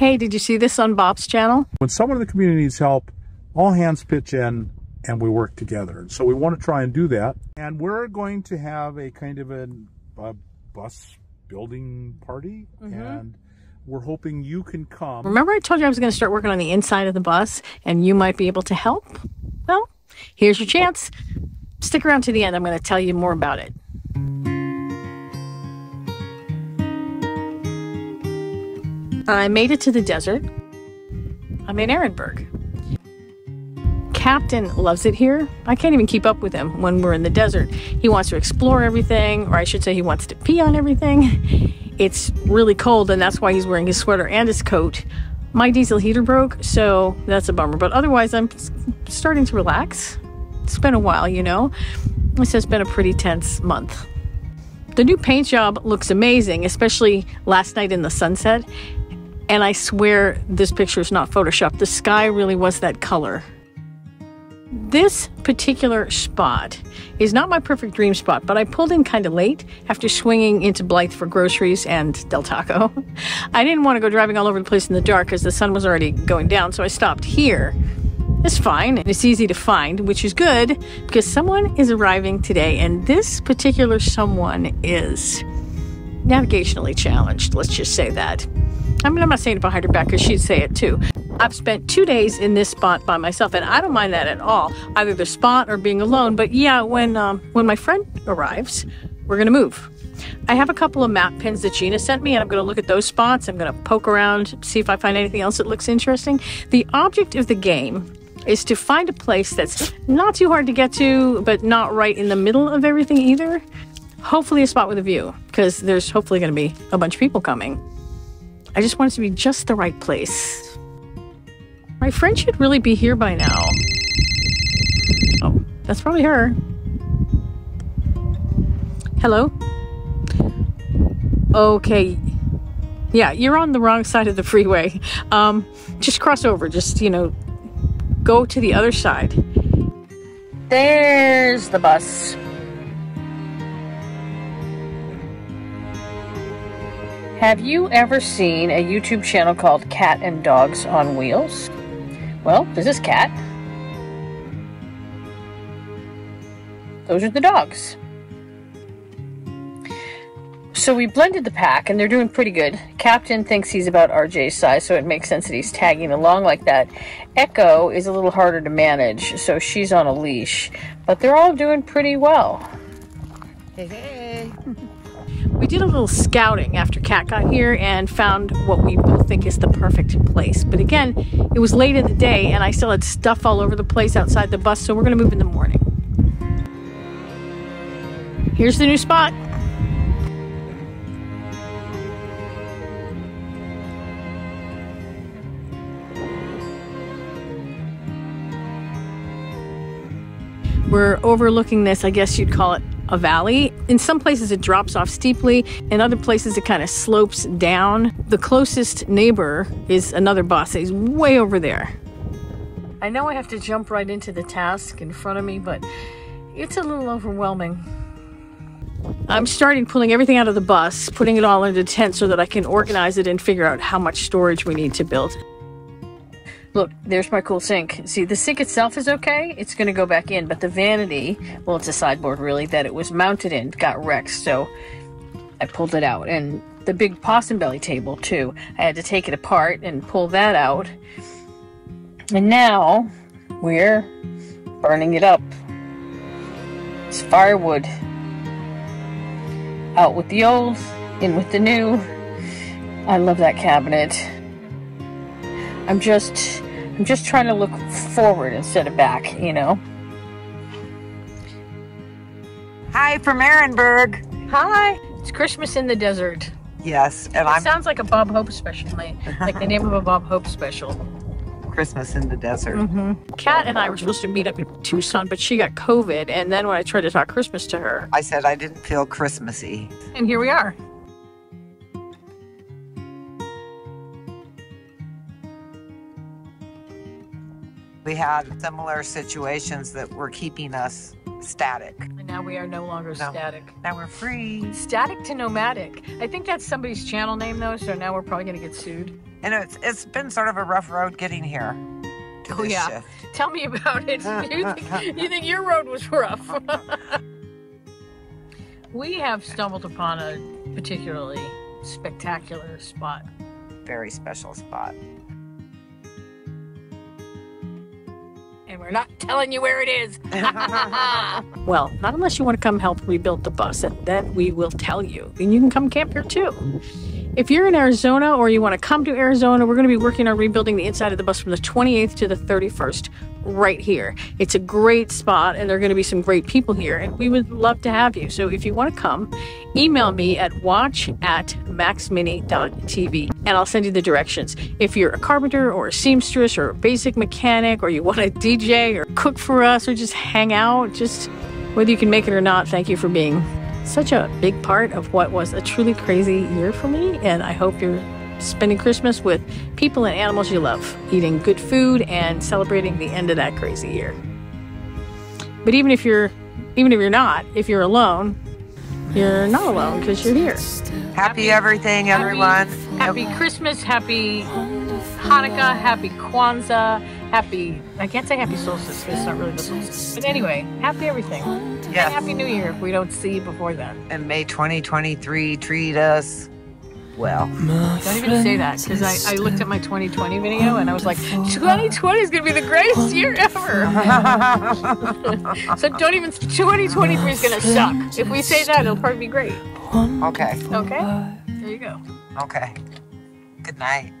Hey, did you see this on Bob's channel? When someone in the community needs help, all hands pitch in and we work together. So we want to try and do that. And we're going to have a kind of a, a bus building party Mm-hmm. and we're hoping you can come. Remember I told you I was going to start working on the inside of the bus and you might be able to help? Well, here's your chance. Stick around to the end. I'm going to tell you more about it. I made it to the desert. I'm in Ehrenberg. Captain loves it here. I can't even keep up with him when we're in the desert. He wants to explore everything, or I should say, he wants to pee on everything. It's really cold, and that's why he's wearing his sweater and his coat. My diesel heater broke, so that's a bummer. But otherwise, I'm starting to relax. It's been a while, you know. This has been a pretty tense month. The new paint job looks amazing, especially last night in the sunset. And I swear this picture is not Photoshop. The sky really was that color. This particular spot is not my perfect dream spot, but I pulled in kind of late after swinging into Blythe for groceries and Del Taco. I didn't want to go driving all over the place in the dark because the sun was already going down, so I stopped here. It's fine and it's easy to find, which is good because someone is arriving today, and this particular someone is navigationally challenged. Let's just say that. I mean, I'm not saying it behind her back because she'd say it too. I've spent two days in this spot by myself, and I don't mind that at all. Either the spot or being alone. But yeah, when um, when my friend arrives, we're gonna move. I have a couple of map pins that Gina sent me, and I'm gonna look at those spots. I'm gonna poke around, see if I find anything else that looks interesting. The object of the game is to find a place that's not too hard to get to, but not right in the middle of everything either. Hopefully, a spot with a view, because there's hopefully gonna be a bunch of people coming. I just want it to be just the right place. My friend should really be here by now. Oh, that's probably her. Hello? Okay. Yeah, you're on the wrong side of the freeway. Um, just cross over. Just, you know, go to the other side. There's the bus. Have you ever seen a YouTube channel called Kat and Dogs on Wheels? Well, this is Kat. Those are the dogs. So we blended the pack and they're doing pretty good. Captain thinks he's about RJ's size, so it makes sense that he's tagging along like that. Echo is a little harder to manage, so she's on a leash. But they're all doing pretty well. Hey, hey. We did a little scouting after Kat got here and found what we both think is the perfect place. But again, it was late in the day and I still had stuff all over the place outside the bus, so we're going to move in the morning. Here's the new spot. We're overlooking this, I guess you'd call it a valley. In some places it drops off steeply, in other places it kind of slopes down. The closest neighbor is another bus. He's way over there. I know I have to jump right into the task in front of me, but it's a little overwhelming. I'm starting pulling everything out of the bus, putting it all into the tent so that I can organize it and figure out how much storage we need to build. Look, there's my cool sink. See, the sink itself is okay. It's going to go back in, but the vanity, well, it's a sideboard really, that it was mounted in got wrecked, so I pulled it out. And the big possum belly table, too. I had to take it apart and pull that out. And now we're burning it up. It's firewood. Out with the old, in with the new. I love that cabinet. I'm just I'm just trying to look forward instead of back, you know. Hi from Ehrenberg. Hi. It's Christmas in the desert. Yes, and It I'm sounds like a Bob Hope special, like, like the name of a Bob Hope special. Christmas in the desert. Mm-hmm. Kat and I were supposed to meet up in Tucson, but she got COVID, and then when I tried to talk Christmas to her, I said I didn't feel Christmassy. and here we are. We had similar situations that were keeping us static. And now we are no longer No. static. Now we're free. Static to nomadic. I think that's somebody's channel name though, so now we're probably gonna get sued. And it's it's been sort of a rough road getting here. To Oh, yeah. shift. Tell me about it. you, think, you think your road was rough? we have stumbled upon a particularly spectacular spot. Very special spot. And we're not telling you where it is. well, not unless you want to come help rebuild the bus, and then we will tell you. And you can come camp here too. If you're in Arizona or you want to come to Arizona, we're going to be working on rebuilding the inside of the bus from the 28th to the 31st right here. It's a great spot and there are going to be some great people here and we would love to have you. So if you want to come, email me at watch at maxmini.tv and I'll send you the directions. If you're a carpenter or a seamstress or a basic mechanic or you want to DJ or cook for us or just hang out, just whether you can make it or not, thank you for being such a big part of what was a truly crazy year for me. And I hope you're spending Christmas with people and animals you love, eating good food and celebrating the end of that crazy year. But even if you're even if you're not, if you're alone, you're not alone because you're here. Happy everything, Happy- everyone. Happy Christmas, happy Hanukkah, happy Kwanzaa, happy I can't say happy solstice because it's not really the solstice. But anyway, happy everything. And happy New Year if we don't see you before then. And May 2023 treat us well. Don't even say that because I, I looked at my 2020 video and I was like, 2020 is going to be the greatest year ever. so don't even, 2023 is going to suck. If we say that, it'll probably be great. okay. Okay? There you go. Okay. Good night.